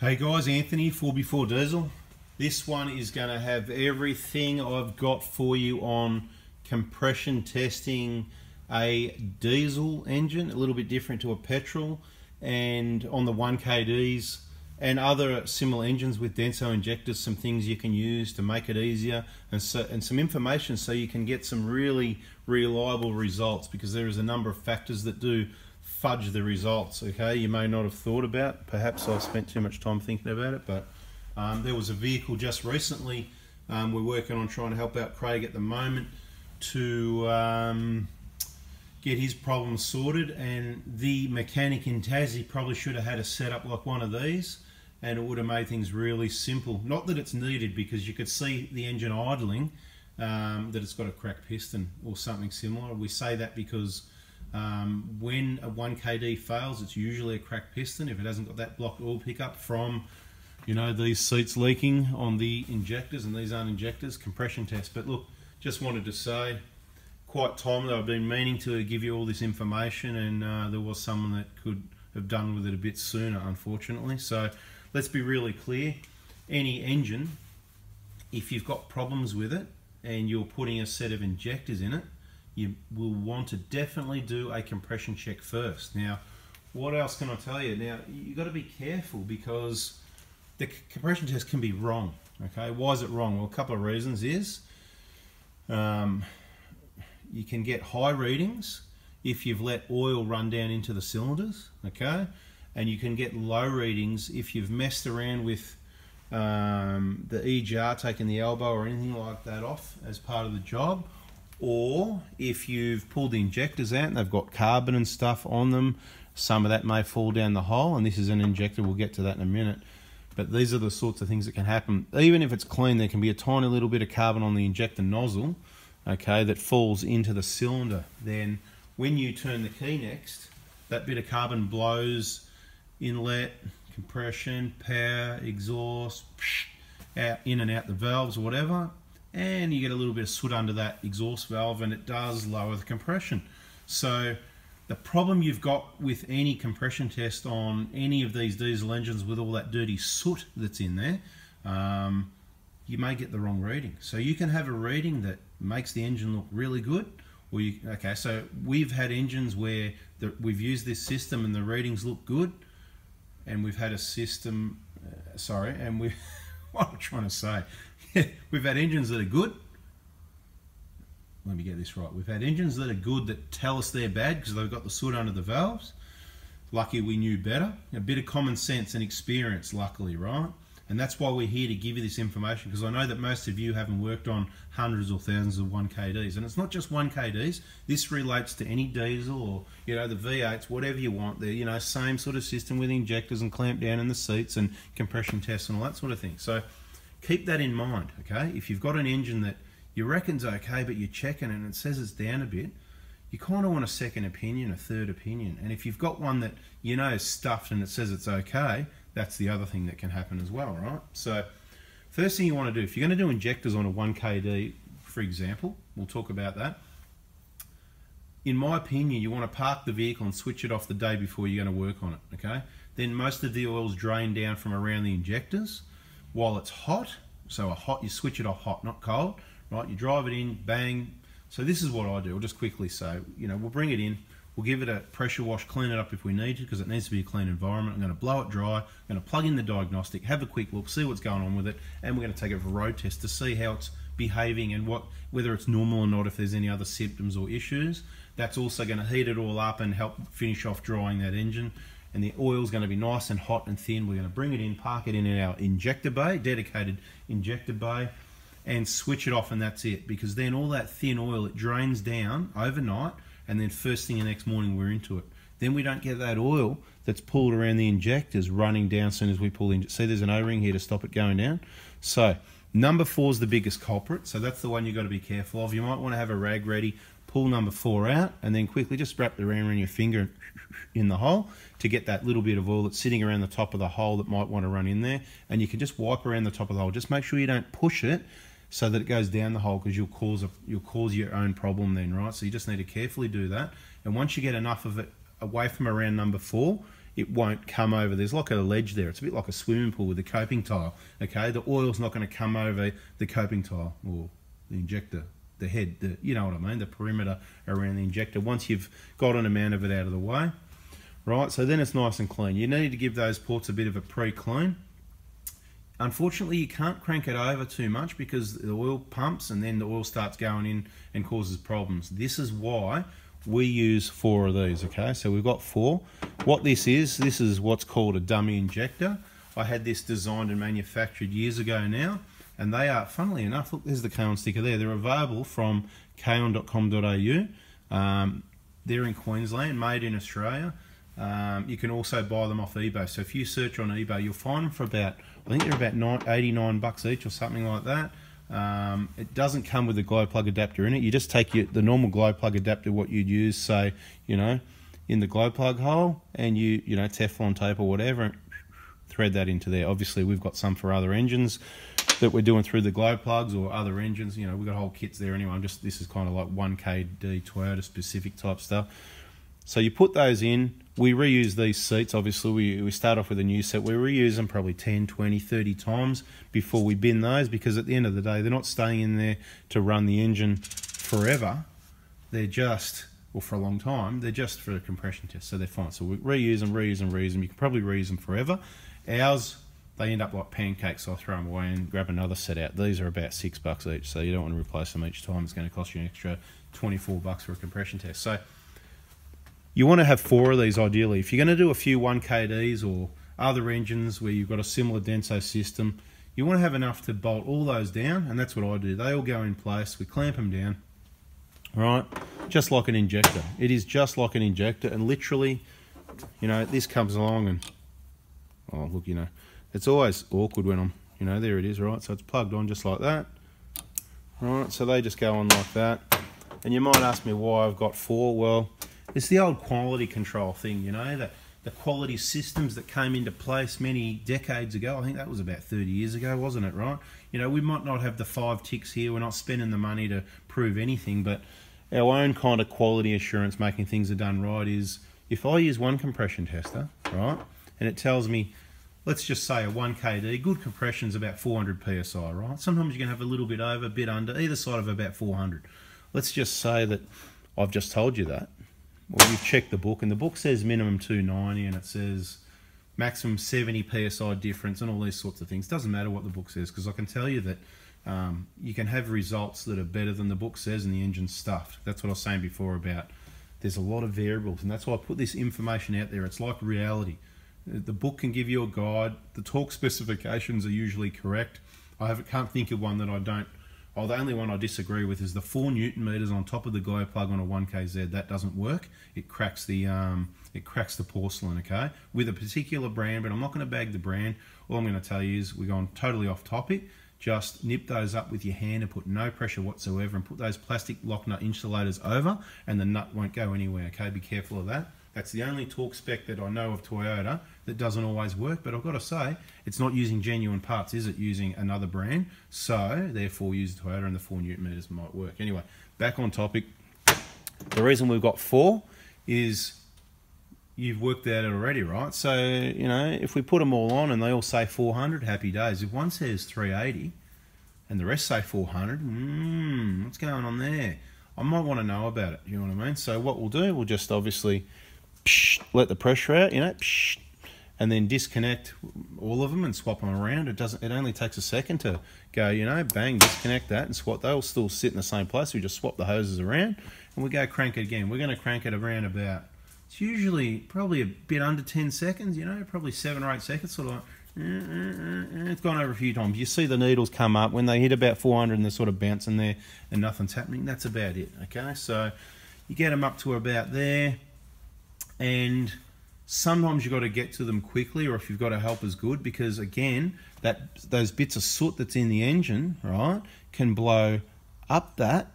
Hey guys, Anthony, Fourby4 Diesel. This one is going to have everything I've got for you on compression testing a diesel engine, a little bit different to a petrol, and on the 1KDs and other similar engines with Denso injectors, some things you can use to make it easier and, so, and some information so you can get some really reliable results because there is a number of factors that do fudge the results, okay? You may not have thought about, perhaps I've spent too much time thinking about it, but um, there was a vehicle just recently, um, we're working on trying to help out Craig at the moment to um, get his problems sorted and the mechanic in Tassie probably should have had a setup like one of these and it would have made things really simple. Not that it's needed because you could see the engine idling um, that it's got a cracked piston or something similar. We say that because um, when a 1KD fails, it's usually a cracked piston. If it hasn't got that blocked oil pickup from you know these seats leaking on the injectors and these aren't injectors compression test. But look just wanted to say quite timely. I've been meaning to give you all this information and uh, there was someone that could have done with it a bit sooner unfortunately. So let's be really clear. Any engine if you've got problems with it and you're putting a set of injectors in it you will want to definitely do a compression check first. Now, what else can I tell you? Now, you've got to be careful because the compression test can be wrong. Okay, why is it wrong? Well, a couple of reasons is um, you can get high readings if you've let oil run down into the cylinders, okay? And you can get low readings if you've messed around with um, the EGR, taking the elbow or anything like that off as part of the job, or if you've pulled the injectors out and they've got carbon and stuff on them, some of that may fall down the hole, and this is an injector, we'll get to that in a minute. But these are the sorts of things that can happen. Even if it's clean, there can be a tiny little bit of carbon on the injector nozzle, okay, that falls into the cylinder. Then when you turn the key next, that bit of carbon blows inlet, compression, power, exhaust, out, in and out the valves whatever, and you get a little bit of soot under that exhaust valve and it does lower the compression. So the problem you've got with any compression test on any of these diesel engines with all that dirty soot that's in there, um, you may get the wrong reading. So you can have a reading that makes the engine look really good. Or you, okay, so we've had engines where the, we've used this system and the readings look good, and we've had a system, uh, sorry, and we, what am I trying to say? we've had engines that are good. Let me get this right. We've had engines that are good that tell us they're bad because they've got the soot under the valves. Lucky we knew better. A bit of common sense and experience, luckily, right? And that's why we're here to give you this information because I know that most of you haven't worked on hundreds or thousands of 1KDs. And it's not just 1KDs. This relates to any diesel or, you know, the V8s, whatever you want. They're, you know, same sort of system with injectors and clamp down in the seats and compression tests and all that sort of thing. So keep that in mind, okay? If you've got an engine that you reckon's okay, but you're checking and it says it's down a bit, you kind of want a second opinion, a third opinion. And if you've got one that you know is stuffed and it says it's okay, that's the other thing that can happen as well, right? So first thing you want to do, if you're going to do injectors on a 1KD, for example, we'll talk about that. In my opinion, you want to park the vehicle and switch it off the day before you're going to work on it, okay? Then most of the oil's drained down from around the injectors while it's hot. So a hot, you switch it off hot, not cold, right? You drive it in, bang. So this is what I do. I'll just quickly say, you know, we'll bring it in. We'll give it a pressure wash, clean it up if we need to, because it needs to be a clean environment. I'm going to blow it dry. I'm going to plug in the diagnostic, have a quick look, see what's going on with it, and we're going to take it for a road test to see how it's behaving and what whether it's normal or not, if there's any other symptoms or issues. That's also going to heat it all up and help finish off drying that engine and the oil is going to be nice and hot and thin. We're going to bring it in, park it in our injector bay, dedicated injector bay, and switch it off and that's it. Because then all that thin oil, it drains down overnight and then first thing the next morning we're into it. Then we don't get that oil that's pulled around the injectors running down as soon as we pull in. See there's an O-ring here to stop it going down. So number four is the biggest culprit. So that's the one you've got to be careful of. You might want to have a rag ready pull number four out and then quickly just wrap the ram around your finger in the hole to get that little bit of oil that's sitting around the top of the hole that might want to run in there and you can just wipe around the top of the hole just make sure you don't push it so that it goes down the hole because you'll cause a, you'll cause your own problem then right so you just need to carefully do that and once you get enough of it away from around number four it won't come over. There's like a ledge there. It's a bit like a swimming pool with a coping tile. Okay, the oil's not going to come over the coping tile or the injector, the head. The you know what I mean, the perimeter around the injector. Once you've got an amount of it out of the way, right? So then it's nice and clean. You need to give those ports a bit of a pre-clean. Unfortunately, you can't crank it over too much because the oil pumps and then the oil starts going in and causes problems. This is why we use four of these, okay? So we've got four. What this is, this is what's called a dummy injector. I had this designed and manufactured years ago now, and they are, funnily enough, look, there's the Kaon sticker there. They're available from kaon.com.au. Um, they're in Queensland, made in Australia. Um, you can also buy them off eBay. So if you search on eBay, you'll find them for about, I think they're about 89 bucks each or something like that. Um, it doesn't come with a glow plug adapter in it. You just take your, the normal glow plug adapter, what you'd use, say, you know, in the glow plug hole, and you, you know, Teflon tape or whatever, thread that into there. Obviously, we've got some for other engines that we're doing through the glow plugs or other engines. You know, we've got whole kits there anyway. I'm just this is kind of like 1KD Toyota specific type stuff. So you put those in. We reuse these seats. Obviously, we, we start off with a new set. We reuse them probably 10, 20, 30 times before we bin those because at the end of the day, they're not staying in there to run the engine forever. They're just, well, for a long time, they're just for a compression test. So they're fine. So we reuse them, reuse them, reuse them. You can probably reuse them forever. Ours, they end up like pancakes. So I throw them away and grab another set out. These are about six bucks each. So you don't want to replace them each time. It's going to cost you an extra 24 bucks for a compression test. So you want to have four of these ideally. If you're going to do a few 1KDs or other engines where you've got a similar Denso system, you want to have enough to bolt all those down, and that's what I do. They all go in place. We clamp them down, right? Just like an injector. It is just like an injector, and literally, you know, this comes along and, oh, look, you know, it's always awkward when I'm, you know, there it is, right? So it's plugged on just like that, right? So they just go on like that. And you might ask me why I've got four. Well, it's the old quality control thing, you know, the, the quality systems that came into place many decades ago. I think that was about 30 years ago, wasn't it, right? You know, we might not have the five ticks here. We're not spending the money to prove anything, but our own kind of quality assurance, making things are done right, is if I use one compression tester, right, and it tells me, let's just say a 1KD, good compression is about 400 psi, right? Sometimes you can have a little bit over, a bit under, either side of about 400. Let's just say that I've just told you that well, you've checked the book, and the book says minimum 290, and it says maximum 70 psi difference, and all these sorts of things. Doesn't matter what the book says, because I can tell you that um, you can have results that are better than the book says, and the engine's stuffed. That's what I was saying before about there's a lot of variables, and that's why I put this information out there. It's like reality. The book can give you a guide. The torque specifications are usually correct. I can't think of one that I don't Oh, the only one I disagree with is the four newton meters on top of the glow plug on a 1KZ. That doesn't work. It cracks the um, it cracks the porcelain. Okay, with a particular brand, but I'm not going to bag the brand. All I'm going to tell you is we're going totally off topic. Just nip those up with your hand and put no pressure whatsoever, and put those plastic lock nut insulators over, and the nut won't go anywhere. Okay, be careful of that. That's the only torque spec that I know of Toyota that doesn't always work. But I've got to say, it's not using genuine parts, is it? Using another brand. So, therefore, use Toyota and the 4 newton meters might work. Anyway, back on topic. The reason we've got four is you've worked out already, right? So, you know, if we put them all on and they all say 400, happy days. If one says 380 and the rest say 400, hmm, what's going on there? I might want to know about it, you know what I mean? So what we'll do, we'll just obviously psh, let the pressure out, you know, psh, and then disconnect all of them and swap them around. It doesn't. It only takes a second to go, you know, bang, disconnect that and swap. They'll still sit in the same place. We just swap the hoses around and we go crank it again. We're going to crank it around about. It's usually probably a bit under 10 seconds, you know, probably seven or eight seconds. Sort of like, eh, eh, eh, it's gone over a few times. You see the needles come up when they hit about 400 and they're sort of bouncing there and nothing's happening. That's about it. Okay, so you get them up to about there and sometimes you've got to get to them quickly or if you've got a helper's good because again that those bits of soot that's in the engine right can blow up that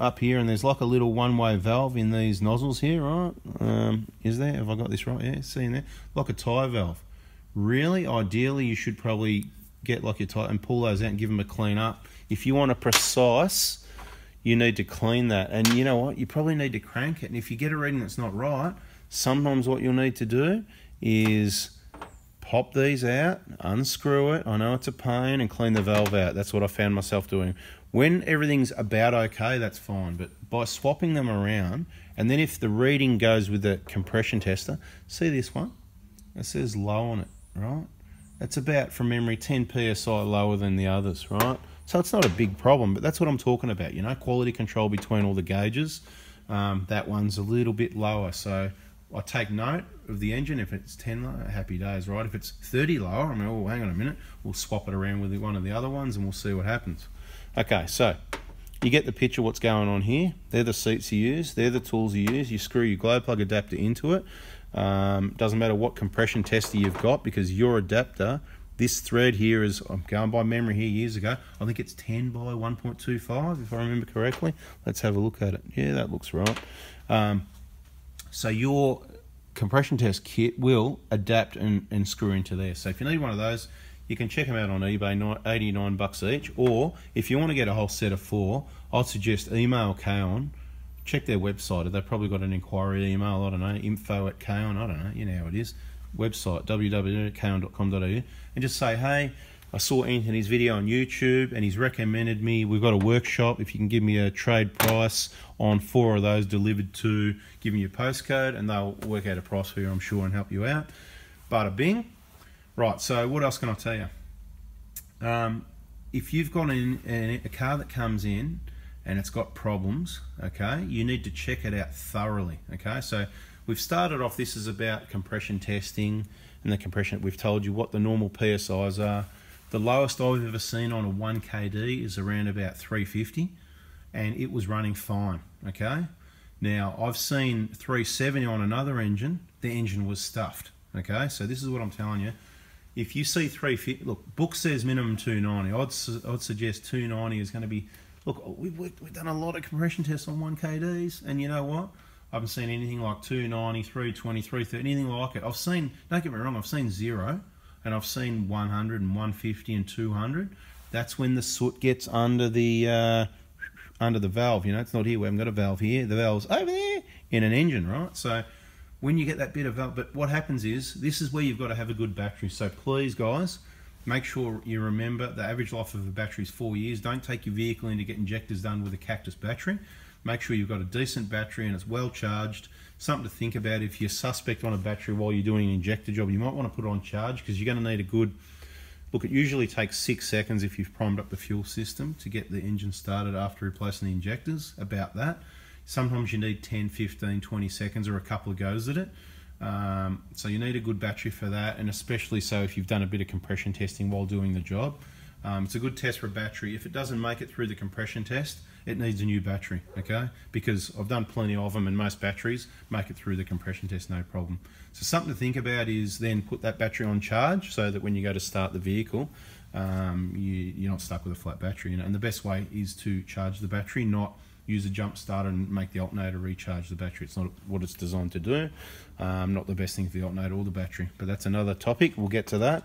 up here. And there's like a little one-way valve in these nozzles here right? Um, is there? Have I got this right? Yeah see in there. Like a tire valve. Really? Ideally you should probably get like your tire and pull those out and give them a clean up. If you want a precise you need to clean that. And you know what? You probably need to crank it. And if you get a reading that's not right, sometimes what you'll need to do is pop these out, unscrew it. I know it's a pain and clean the valve out. That's what I found myself doing. When everything's about okay, that's fine. But by swapping them around, and then if the reading goes with the compression tester, see this one? It says low on it, right? It's about, from memory, 10 psi lower than the others, right? So it's not a big problem, but that's what I'm talking about, you know, quality control between all the gauges. Um, that one's a little bit lower, so I take note of the engine. If it's 10 lower, happy days, right? If it's 30 lower, I mean, oh, hang on a minute, we'll swap it around with one of the other ones and we'll see what happens. Okay, so you get the picture what's going on here. They're the seats you use, they're the tools you use. You screw your glow plug adapter into it. Um, doesn't matter what compression tester you've got because your adapter, this thread here is, I'm going by memory here years ago, I think it's 10 by 1.25 if I remember correctly. Let's have a look at it. Yeah, that looks right. Um, so your compression test kit will adapt and, and screw into there. So if you need one of those, you can check them out on eBay, 89 bucks each. Or if you want to get a whole set of four, I'd suggest email Kaon. Check their website. They've probably got an inquiry email, I don't know, info at Kaon, I don't know, you know how it is. Website, www.kaon.com.au. And just say, hey, I saw Anthony's video on YouTube and he's recommended me. We've got a workshop. If you can give me a trade price on four of those delivered to, give me your postcode and they'll work out a price for you, I'm sure, and help you out. Bada bing. Right, so what else can I tell you? Um, if you've got in, a car that comes in and it's got problems, okay, you need to check it out thoroughly, okay? So we've started off, this is about compression testing and the compression, we've told you what the normal PSIs are, the lowest I've ever seen on a 1KD is around about 350 and it was running fine, okay? Now, I've seen 370 on another engine, the engine was stuffed, okay? So this is what I'm telling you. If you see 350, look, book says minimum 290. I'd, I'd suggest 290 is going to be, look, we've, we've done a lot of compression tests on 1KDs, and you know what? I haven't seen anything like 293, 23, 30, anything like it. I've seen, don't get me wrong, I've seen zero and I've seen 100 and 150 and 200. That's when the soot gets under the uh, under the valve. You know, it's not here. We haven't got a valve here. The valve's over there in an engine, right? So when you get that bit of valve, but what happens is this is where you've got to have a good battery. So please, guys, make sure you remember the average life of a battery is four years. Don't take your vehicle in to get injectors done with a cactus battery. Make sure you've got a decent battery and it's well charged. Something to think about if you're suspect on a battery while you're doing an injector job you might want to put it on charge because you're going to need a good look it usually takes six seconds if you've primed up the fuel system to get the engine started after replacing the injectors about that. Sometimes you need 10 15 20 seconds or a couple of goes at it. Um, so you need a good battery for that and especially so if you've done a bit of compression testing while doing the job. Um, it's a good test for a battery. If it doesn't make it through the compression test it needs a new battery, okay? Because I've done plenty of them and most batteries make it through the compression test no problem. So something to think about is then put that battery on charge so that when you go to start the vehicle, um, you, are not stuck with a flat battery. You know? And the best way is to charge the battery, not use a jump starter and make the alternator recharge the battery. It's not what it's designed to do. Um, not the best thing for the alternator or the battery. But that's another topic. We'll get to that.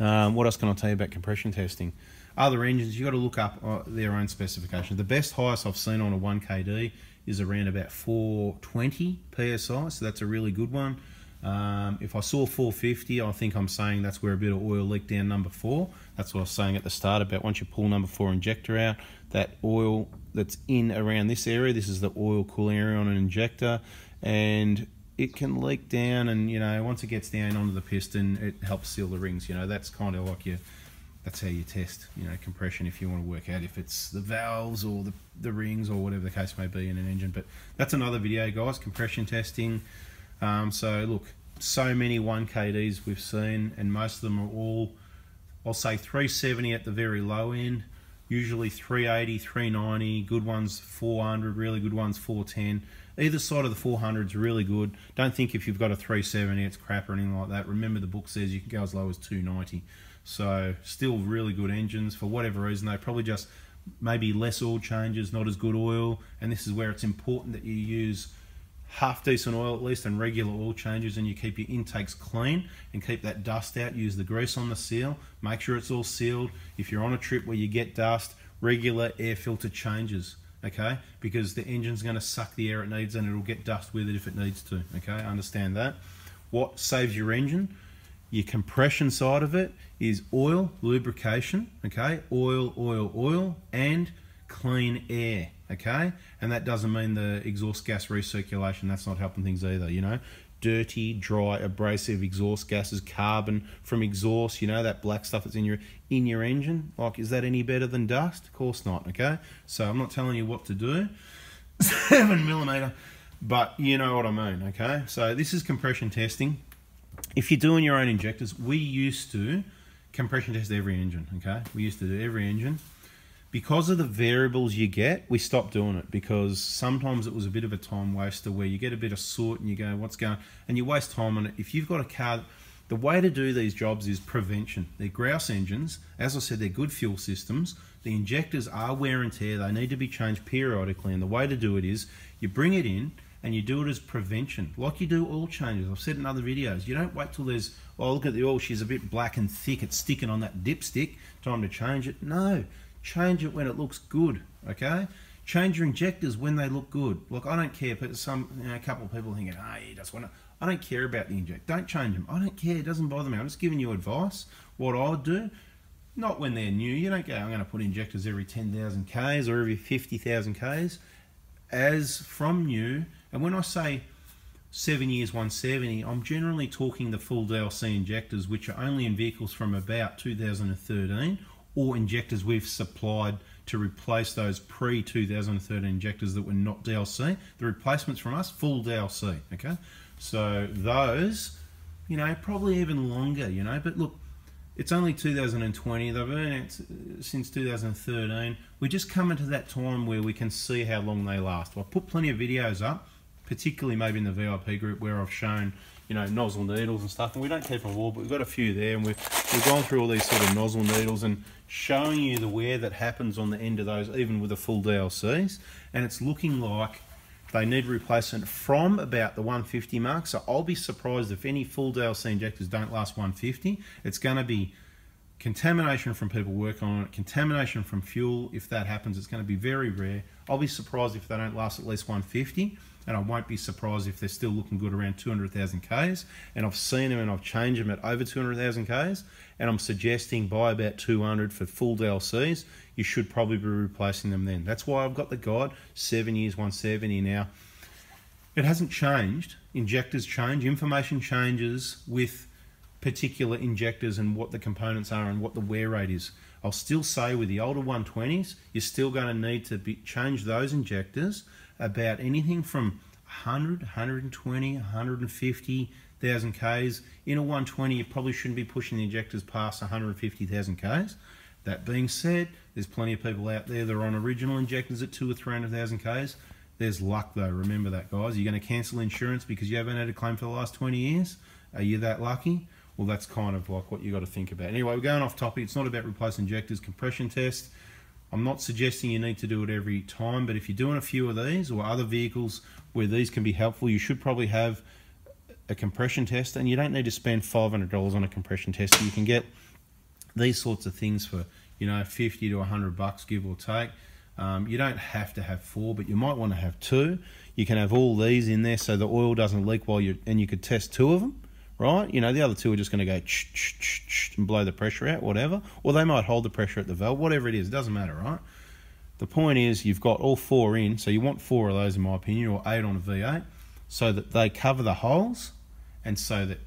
Um, what else can I tell you about compression testing? Other engines, you've got to look up uh, their own specification. The best highest I've seen on a 1KD is around about 420 psi, so that's a really good one. Um, if I saw 450, I think I'm saying that's where a bit of oil leaked down number four. That's what I was saying at the start about once you pull number four injector out, that oil that's in around this area, this is the oil cooling area on an injector, and it can leak down and you know once it gets down onto the piston it helps seal the rings you know that's kind of like your that's how you test, you know, compression if you want to work out if it's the valves or the, the rings or whatever the case may be in an engine. But that's another video, guys, compression testing. Um, so, look, so many 1KDs we've seen, and most of them are all, I'll say 370 at the very low end, usually 380, 390, good ones 400, really good ones 410. Either side of the 400 is really good. Don't think if you've got a 370 it's crap or anything like that. Remember the book says you can go as low as 290. So still really good engines. For whatever reason, they probably just maybe less oil changes, not as good oil. And this is where it's important that you use half decent oil at least and regular oil changes and you keep your intakes clean and keep that dust out. Use the grease on the seal. Make sure it's all sealed. If you're on a trip where you get dust, regular air filter changes okay? Because the engine's going to suck the air it needs and it'll get dust with it if it needs to, okay? Understand that. What saves your engine? Your compression side of it is oil, lubrication, okay? Oil, oil, oil, and clean air, okay? And that doesn't mean the exhaust gas recirculation. That's not helping things either, you know? Dirty, dry, abrasive exhaust gases, carbon from exhaust, you know, that black stuff that's in your in your engine. Like, is that any better than dust? Of course not, okay? So I'm not telling you what to do. Seven millimeter, but you know what I mean, okay? So this is compression testing. If you're doing your own injectors, we used to compression test every engine, okay? We used to do every engine because of the variables you get, we stopped doing it because sometimes it was a bit of a time waster where you get a bit of soot and you go, what's going and you waste time on it. If you've got a car, the way to do these jobs is prevention. They're grouse engines. As I said, they're good fuel systems. The injectors are wear and tear. They need to be changed periodically. And the way to do it is you bring it in and you do it as prevention, like you do oil changes. I've said in other videos. You don't wait till there's, oh, look at the oil, she's a bit black and thick, it's sticking on that dipstick, time to change it. No, Change it when it looks good, okay? Change your injectors when they look good. Look, I don't care, but some, you know, a couple of people thinking, oh, ah, he just want to, I don't care about the inject. Don't change them. I don't care. It doesn't bother me. I'm just giving you advice. What I do, not when they're new. You don't go, I'm going to put injectors every 10,000 Ks or every 50,000 Ks. As from new, and when I say seven years 170, I'm generally talking the full DLC injectors, which are only in vehicles from about 2013 or injectors we've supplied to replace those pre-2013 injectors that were not DLC. The replacements from us, full DLC, okay? So those, you know, probably even longer, you know, but look, it's only 2020, they've been out uh, since 2013. We're just coming to that time where we can see how long they last. I've put plenty of videos up, particularly maybe in the VIP group where I've shown you know, nozzle needles and stuff. And we don't keep them all, but we've got a few there. And we've, we've gone through all these sort of nozzle needles and showing you the wear that happens on the end of those, even with the full DLCs. And it's looking like they need replacement from about the 150 mark. So I'll be surprised if any full DLC injectors don't last 150. It's going to be contamination from people working on it, contamination from fuel. If that happens, it's going to be very rare. I'll be surprised if they don't last at least 150 and I won't be surprised if they're still looking good around 200,000 Ks. And I've seen them and I've changed them at over 200,000 Ks, and I'm suggesting by about 200 for full DLCs, you should probably be replacing them then. That's why I've got the guide, seven years 170 now. It hasn't changed. Injectors change, information changes with particular injectors and what the components are and what the wear rate is. I'll still say with the older 120s, you're still going to need to be, change those injectors about anything from 100, 120, 150,000 Ks. In a 120, you probably shouldn't be pushing the injectors past 150,000 Ks. That being said, there's plenty of people out there that are on original injectors at two or 300,000 Ks. There's luck though, remember that guys. You're going to cancel insurance because you haven't had a claim for the last 20 years? Are you that lucky? Well, that's kind of like what you got to think about. Anyway, we're going off topic. It's not about replacing injectors, compression test. I'm not suggesting you need to do it every time, but if you're doing a few of these or other vehicles where these can be helpful, you should probably have a compression test, and you don't need to spend $500 on a compression test. You can get these sorts of things for you know 50 to 100 bucks, give or take. Um, you don't have to have four, but you might want to have two. You can have all these in there so the oil doesn't leak while you and you could test two of them right? You know, the other two are just going to go and blow the pressure out, whatever. Or they might hold the pressure at the valve, whatever it is, it doesn't matter, right? The point is you've got all four in, so you want four of those in my opinion, or eight on a V8, so that they cover the holes and so that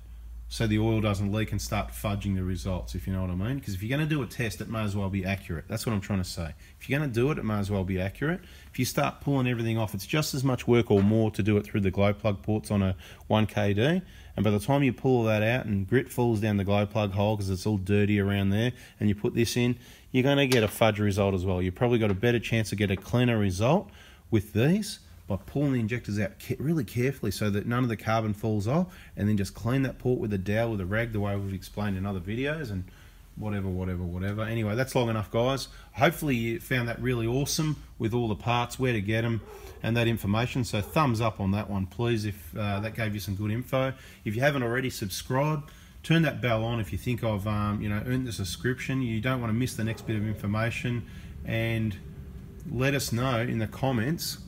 so the oil doesn't leak and start fudging the results, if you know what I mean. Because if you're going to do a test, it may as well be accurate. That's what I'm trying to say. If you're going to do it, it may as well be accurate. If you start pulling everything off, it's just as much work or more to do it through the glow plug ports on a 1KD. And by the time you pull that out and grit falls down the glow plug hole because it's all dirty around there, and you put this in, you're going to get a fudge result as well. You've probably got a better chance to get a cleaner result with these by pulling the injectors out really carefully so that none of the carbon falls off and then just clean that port with a dowel with a rag the way we've explained in other videos and whatever whatever whatever. Anyway that's long enough guys. Hopefully you found that really awesome with all the parts where to get them and that information. So thumbs up on that one please if uh, that gave you some good info. If you haven't already subscribed turn that bell on if you think I've um, you know earned the subscription. You don't want to miss the next bit of information. And let us know in the comments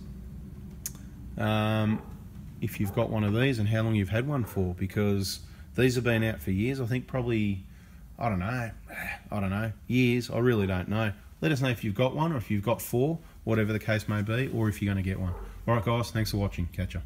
um, if you've got one of these and how long you've had one for because these have been out for years. I think probably, I don't know, I don't know, years. I really don't know. Let us know if you've got one or if you've got four, whatever the case may be, or if you're going to get one. All right, guys, thanks for watching. Catch ya.